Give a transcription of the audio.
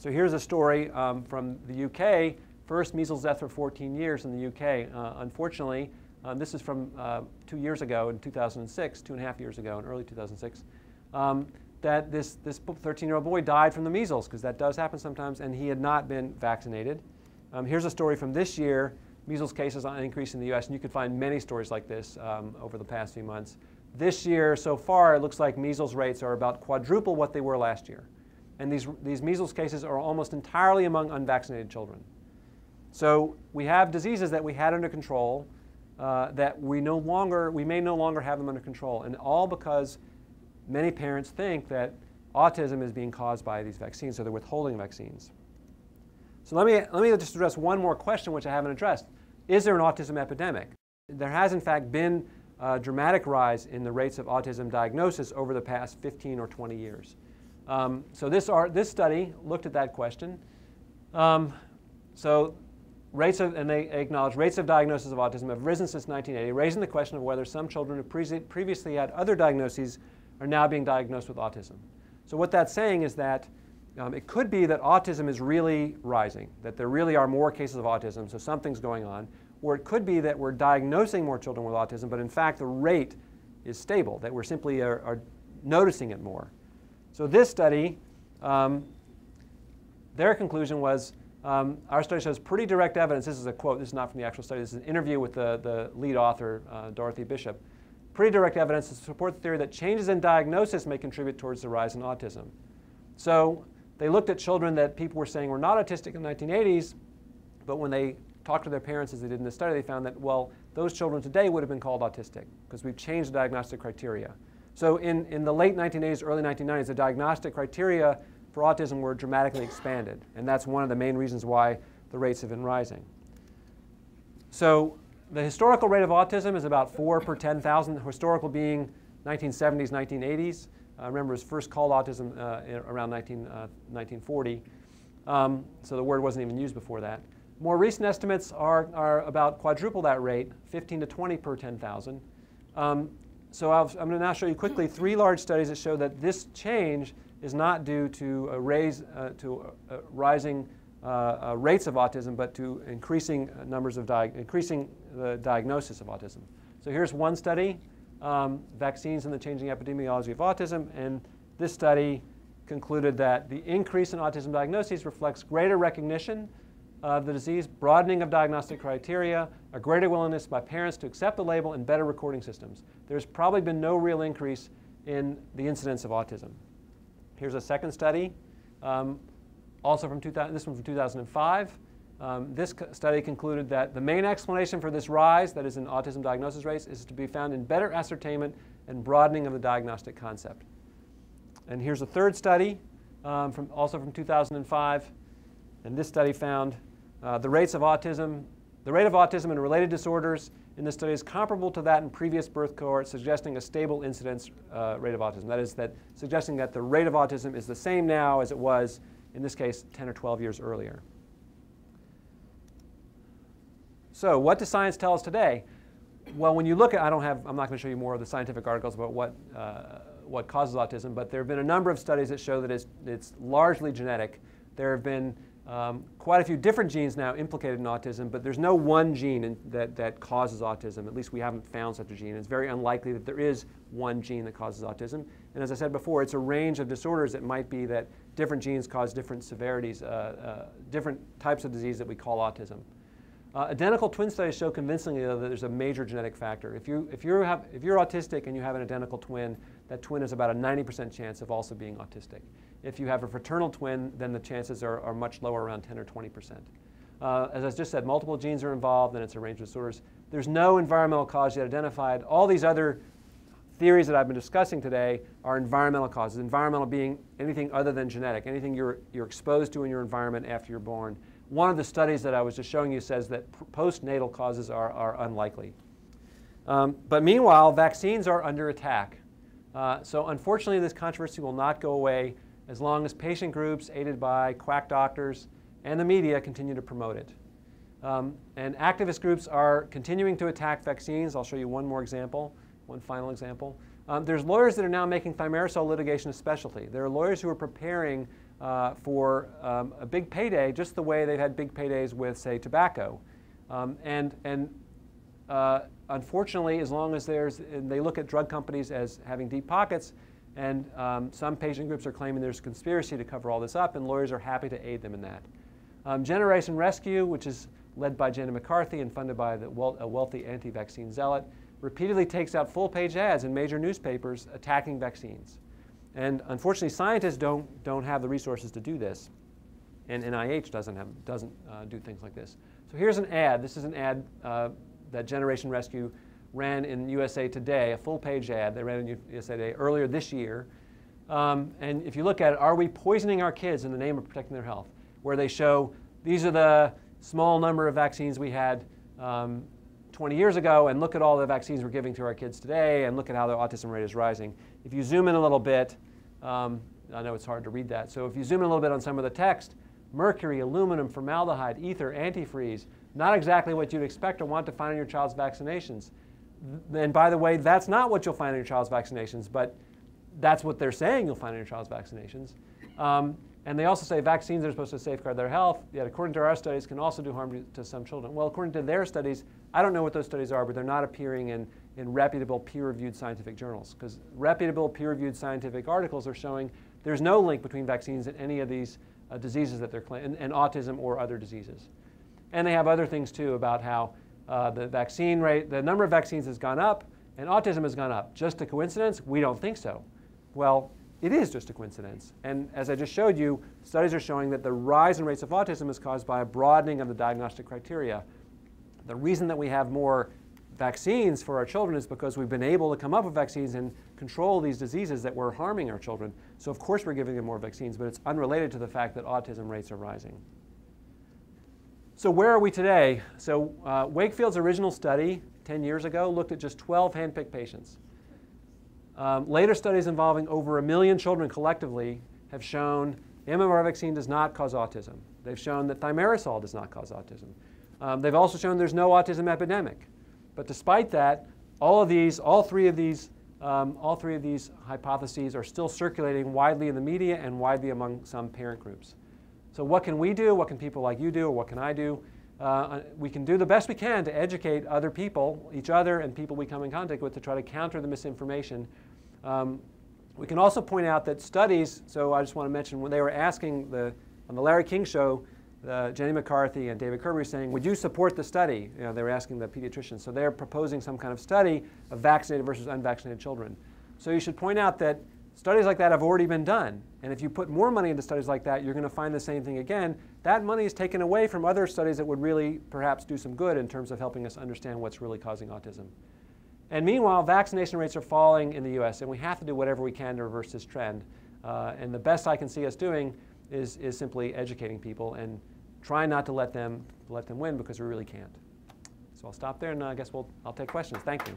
So here's a story um, from the UK. First measles death for 14 years in the UK. Uh, unfortunately, um, this is from uh, two years ago in 2006, two and a half years ago in early 2006, um, that this, this 13-year-old boy died from the measles, because that does happen sometimes, and he had not been vaccinated. Um, here's a story from this year. Measles cases on increase in the U.S., and you could find many stories like this um, over the past few months. This year, so far, it looks like measles rates are about quadruple what they were last year. And these, these measles cases are almost entirely among unvaccinated children. So we have diseases that we had under control uh, that we no longer, we may no longer have them under control, and all because many parents think that autism is being caused by these vaccines, so they're withholding vaccines. So let me, let me just address one more question which I haven't addressed. Is there an autism epidemic? There has in fact been a dramatic rise in the rates of autism diagnosis over the past 15 or 20 years. Um, so this, this study looked at that question. Um, so rates of, and they acknowledge rates of diagnosis of autism have risen since 1980, raising the question of whether some children who pre previously had other diagnoses are now being diagnosed with autism. So what that's saying is that um, it could be that autism is really rising, that there really are more cases of autism, so something's going on, or it could be that we're diagnosing more children with autism, but in fact the rate is stable, that we're simply are, are noticing it more. So this study, um, their conclusion was um, our study shows pretty direct evidence. This is a quote. This is not from the actual study. This is an interview with the, the lead author, uh, Dorothy Bishop. Pretty direct evidence to support the theory that changes in diagnosis may contribute towards the rise in autism. So they looked at children that people were saying were not autistic in the 1980s, but when they talked to their parents, as they did in the study, they found that, well, those children today would have been called autistic because we've changed the diagnostic criteria. So in, in the late 1980s, early 1990s, the diagnostic criteria for autism were dramatically expanded. And that's one of the main reasons why the rates have been rising. So the historical rate of autism is about 4 per 10,000, historical being 1970s, 1980s. I remember it was first called autism uh, around 19, uh, 1940. Um, so the word wasn't even used before that. More recent estimates are, are about quadruple that rate, 15 to 20 per 10,000. Um, so i am going to now show you quickly three large studies that show that this change is not due to a raise, uh, to uh, rising uh, rates of autism, but to increasing numbers of increasing the diagnosis of autism. So here's one study, um, vaccines and the changing epidemiology of autism, and this study concluded that the increase in autism diagnoses reflects greater recognition of the disease, broadening of diagnostic criteria, a greater willingness by parents to accept the label, and better recording systems. There's probably been no real increase in the incidence of autism. Here's a second study, um, also from 2000, this one from 2005. Um, this study concluded that the main explanation for this rise, that is in autism diagnosis rates, is to be found in better ascertainment and broadening of the diagnostic concept. And here's a third study, um, from, also from 2005. And this study found uh, the rates of autism, the rate of autism and related disorders in this study is comparable to that in previous birth cohorts, suggesting a stable incidence uh, rate of autism. That is, that suggesting that the rate of autism is the same now as it was, in this case, 10 or 12 years earlier. So, what does science tell us today? Well, when you look at, I don't have, I'm not going to show you more of the scientific articles about what, uh, what causes autism, but there have been a number of studies that show that it's, it's largely genetic. There have been um, quite a few different genes now implicated in autism, but there's no one gene in, that, that causes autism. At least we haven't found such a gene. It's very unlikely that there is one gene that causes autism. And as I said before, it's a range of disorders. It might be that different genes cause different severities, uh, uh, different types of disease that we call autism. Uh, identical twin studies show convincingly though, that there's a major genetic factor. If, you, if, you have, if you're autistic and you have an identical twin, that twin has about a 90% chance of also being autistic. If you have a fraternal twin, then the chances are, are much lower, around 10 or 20%. Uh, as I just said, multiple genes are involved and it's a range of disorders. There's no environmental cause yet identified. All these other theories that I've been discussing today are environmental causes. Environmental being anything other than genetic, anything you're, you're exposed to in your environment after you're born. One of the studies that I was just showing you says that postnatal causes are, are unlikely. Um, but meanwhile, vaccines are under attack. Uh, so unfortunately, this controversy will not go away as long as patient groups aided by quack doctors and the media continue to promote it. Um, and activist groups are continuing to attack vaccines. I'll show you one more example, one final example. Um, there's lawyers that are now making thimerosal litigation a specialty. There are lawyers who are preparing uh, for um, a big payday, just the way they've had big paydays with, say, tobacco. Um, and and uh, unfortunately, as long as there's, they look at drug companies as having deep pockets, and um, some patient groups are claiming there's conspiracy to cover all this up, and lawyers are happy to aid them in that. Um, Generation Rescue, which is led by Jenny McCarthy and funded by the, a wealthy anti-vaccine zealot, repeatedly takes out full-page ads in major newspapers attacking vaccines. And unfortunately, scientists don't, don't have the resources to do this. And NIH doesn't, have, doesn't uh, do things like this. So here's an ad. This is an ad uh, that Generation Rescue ran in USA Today, a full-page ad. They ran in USA Today earlier this year. Um, and if you look at it, are we poisoning our kids in the name of protecting their health? Where they show these are the small number of vaccines we had um, 20 years ago, and look at all the vaccines we're giving to our kids today, and look at how their autism rate is rising. If you zoom in a little bit, um, I know it's hard to read that. So if you zoom in a little bit on some of the text, mercury, aluminum, formaldehyde, ether, antifreeze, not exactly what you'd expect or want to find in your child's vaccinations. And by the way, that's not what you'll find in your child's vaccinations, but that's what they're saying you'll find in your child's vaccinations. Um, and they also say vaccines are supposed to safeguard their health, yet according to our studies can also do harm to, some children. Well, according to their studies, I don't know what those studies are, but they're not appearing in in reputable peer-reviewed scientific journals because reputable peer-reviewed scientific articles are showing there's no link between vaccines and any of these uh, diseases that they're claiming, and, and, autism or other diseases. And they have other things too about how uh, the vaccine rate, the number of vaccines has gone up and autism has gone up. Just a coincidence? We don't think so. Well, it is just a coincidence. And as I just showed you, studies are showing that the rise in rates of autism is caused by a broadening of the diagnostic criteria. The reason that we have more vaccines for our children is because we've been able to come up with vaccines and control these diseases that were harming our children. So of course we're giving them more vaccines, but it's unrelated to the fact that autism rates are rising. So where are we today? So uh, Wakefield's original study 10 years ago looked at just 12 handpicked patients. Um, later studies involving over a million children collectively have shown MMR vaccine does not cause autism. They've shown that thimerosal does not cause autism. Um, they've also shown there's no autism epidemic. But despite that, all of these, all three of these, um, all three of these hypotheses are still circulating widely in the media and widely among some parent groups. So what can we do? What can people like you do? Or what can I do? Uh, we can do the best we can to educate other people, each other and people we come in contact with to try to counter the misinformation. Um, we can also point out that studies, so I just want to mention when they were asking the, on the Larry King show, uh, Jenny McCarthy and David Kirby saying, would you support the study? You know, they were asking the pediatricians. So they're proposing some kind of study of vaccinated versus unvaccinated children. So you should point out that studies like that have already been done. And if you put more money into studies like that, you're going to find the same thing again. That money is taken away from other studies that would really perhaps do some good in terms of helping us understand what's really causing autism. And meanwhile, vaccination rates are falling in the US, and we have to do whatever we can to reverse this trend. Uh, and the best I can see us doing is, is simply educating people and trying not to let them, let them win because we really can't. So I'll stop there and I guess we'll, I'll take questions. Thank you.